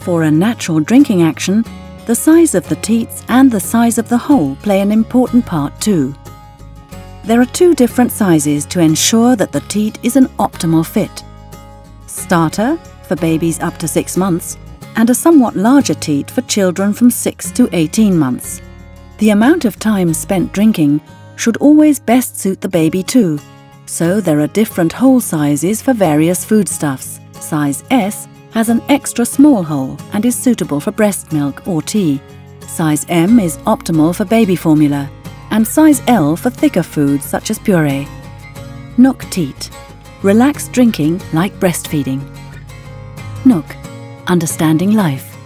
For a natural drinking action, the size of the teats and the size of the hole play an important part too. There are two different sizes to ensure that the teat is an optimal fit. Starter, for babies up to 6 months, and a somewhat larger teat for children from 6 to 18 months. The amount of time spent drinking should always best suit the baby too, so there are different hole sizes for various foodstuffs. Size S has an extra small hole and is suitable for breast milk or tea. Size M is optimal for baby formula, and size L for thicker foods such as puree. NUK Teat. Relaxed drinking like breastfeeding. NUK. Understanding life.